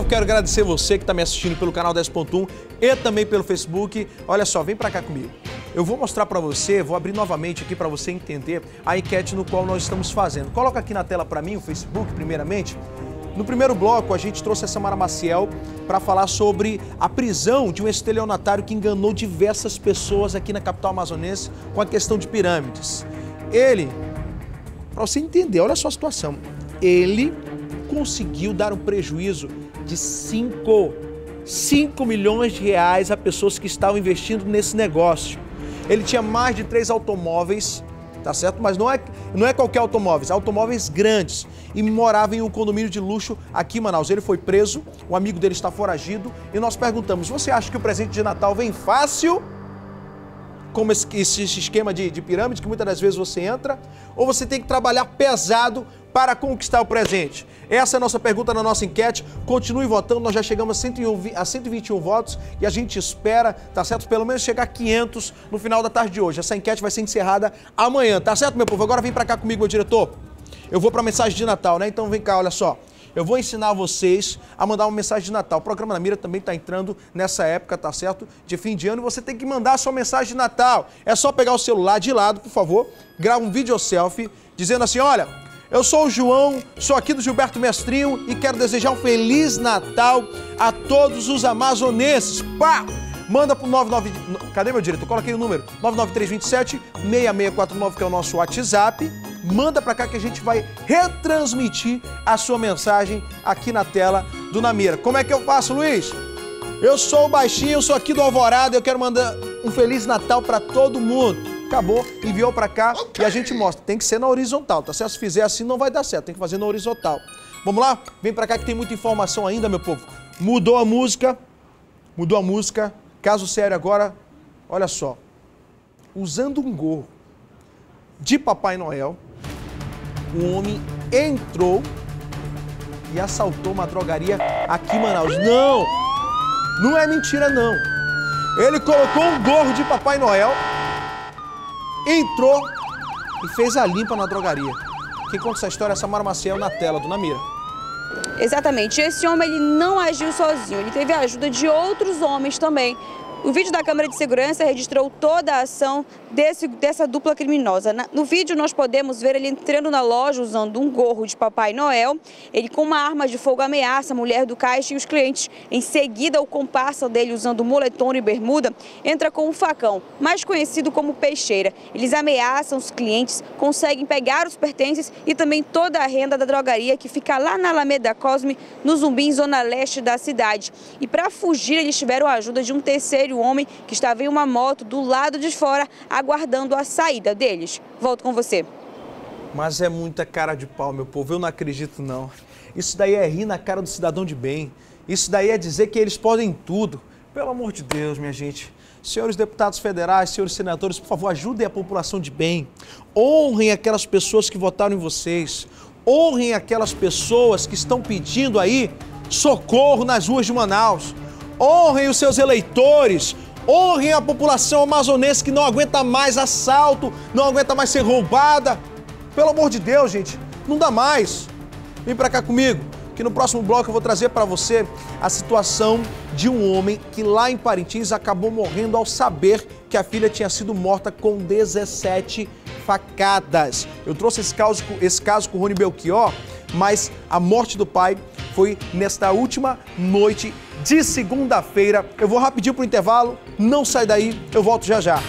povo, quero agradecer você que está me assistindo pelo canal 10.1 e também pelo Facebook. Olha só, vem para cá comigo. Eu vou mostrar para você, vou abrir novamente aqui para você entender a enquete no qual nós estamos fazendo. Coloca aqui na tela para mim o Facebook, primeiramente. No primeiro bloco, a gente trouxe a Samara Maciel para falar sobre a prisão de um estelionatário que enganou diversas pessoas aqui na capital amazonense com a questão de pirâmides. Ele, para você entender, olha só a situação, ele conseguiu dar um prejuízo de 5, 5 milhões de reais a pessoas que estavam investindo nesse negócio. Ele tinha mais de três automóveis, tá certo? Mas não é, não é qualquer automóveis, automóveis grandes. E morava em um condomínio de luxo aqui em Manaus. Ele foi preso, o amigo dele está foragido. E nós perguntamos: você acha que o presente de Natal vem fácil? Como esse, esse esquema de, de pirâmide que muitas das vezes você entra? Ou você tem que trabalhar pesado para conquistar o presente? Essa é a nossa pergunta na nossa enquete. Continue votando, nós já chegamos a, 101, a 121 votos e a gente espera, tá certo? Pelo menos chegar a 500 no final da tarde de hoje. Essa enquete vai ser encerrada amanhã, tá certo, meu povo? Agora vem para cá comigo, meu diretor. Eu vou para mensagem de Natal, né? Então vem cá, olha só. Eu vou ensinar vocês a mandar uma mensagem de Natal. O programa na Mira também está entrando nessa época, tá certo? De fim de ano você tem que mandar a sua mensagem de Natal. É só pegar o celular de lado, por favor, grava um vídeo selfie dizendo assim: olha, eu sou o João, sou aqui do Gilberto Mestrinho e quero desejar um Feliz Natal a todos os amazonenses. Pá! Manda pro 99. Cadê meu diretor? Coloquei o número: 99327 6649, que é o nosso WhatsApp. Manda para cá que a gente vai retransmitir a sua mensagem aqui na tela do Namira. Como é que eu faço, Luiz? Eu sou o Baixinho, sou aqui do Alvorada, eu quero mandar um Feliz Natal para todo mundo acabou, enviou para cá okay. e a gente mostra. Tem que ser na horizontal, tá certo? Se fizer assim não vai dar certo, tem que fazer na horizontal. Vamos lá? Vem para cá que tem muita informação ainda, meu povo. Mudou a música, mudou a música. Caso sério agora, olha só. Usando um gorro de Papai Noel, um homem entrou e assaltou uma drogaria aqui em Manaus. Não! Não é mentira, não. Ele colocou um gorro de Papai Noel entrou e fez a limpa na drogaria. Quem conta essa história é Samara Maciel na tela do Namira. Exatamente. Esse homem ele não agiu sozinho, ele teve a ajuda de outros homens também. O vídeo da câmera de segurança registrou toda a ação desse, dessa dupla criminosa. no vídeo nós podemos ver ele entrando na loja usando um gorro de Papai Noel. Ele com uma arma de fogo ameaça a mulher do caixa e os clientes. Em seguida, o comparsa dele usando moletom e bermuda entra com um facão, mais conhecido como peixeira. Eles ameaçam os clientes, conseguem pegar os pertences e também toda a renda da drogaria que fica lá na Alameda Cosme, no Zumbim, zona leste da cidade. E para fugir, eles tiveram a ajuda de um terceiro o homem que estava em uma moto do lado de fora, aguardando a saída deles. Volto com você. Mas é muita cara de pau, meu povo. Eu não acredito, não. Isso daí é rir na cara do cidadão de bem. Isso daí é dizer que eles podem tudo. Pelo amor de Deus, minha gente. Senhores deputados federais, senhores senadores, por favor, ajudem a população de bem. Honrem aquelas pessoas que votaram em vocês. Honrem aquelas pessoas que estão pedindo aí socorro nas ruas de Manaus honrem os seus eleitores, honrem a população amazonense que não aguenta mais assalto, não aguenta mais ser roubada. Pelo amor de Deus, gente, não dá mais. Vem para cá comigo, que no próximo bloco eu vou trazer para você a situação de um homem que lá em Parintins acabou morrendo ao saber que a filha tinha sido morta com 17 facadas. Eu trouxe esse caso, esse caso com o Rony Belchior, mas a morte do pai foi nesta última noite de segunda-feira. Eu vou rapidinho para o intervalo, não sai daí, eu volto já já.